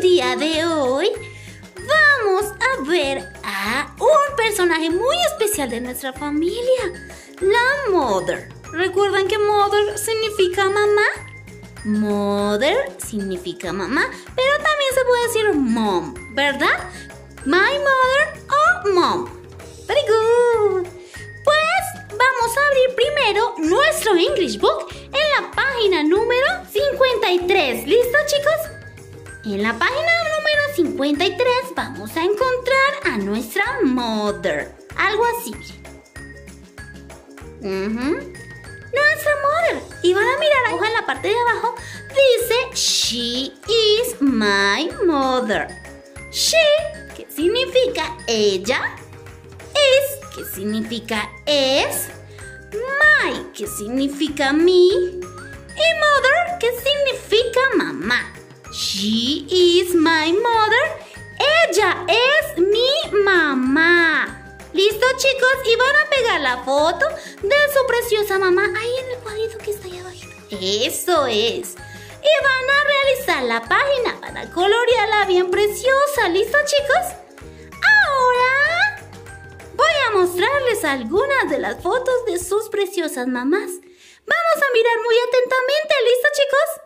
día de hoy vamos a ver a un personaje muy especial de nuestra familia, la Mother. ¿Recuerdan que Mother significa mamá? Mother significa mamá, pero también se puede decir mom, ¿verdad? My mother o mom. Very good. Pues vamos a abrir primero nuestro English Book en la página número 53. ¿Listo, chicos? En la página número 53 vamos a encontrar a nuestra mother. Algo así. Nuestra mother. Y van a mirar abajo en la parte de abajo. Dice, she is my mother. She, que significa ella. Is, que significa es. My, que significa mi. Y mother, que significa mamá. She is my mother. Ella es mi mamá. ¿Listo, chicos? Y van a pegar la foto de su preciosa mamá ahí en el cuadrito que está ahí abajo. Eso es. Y van a realizar la página, van a colorearla bien preciosa. ¿Listo, chicos? Ahora voy a mostrarles algunas de las fotos de sus preciosas mamás. Vamos a mirar muy atentamente. ¿Listo, chicos?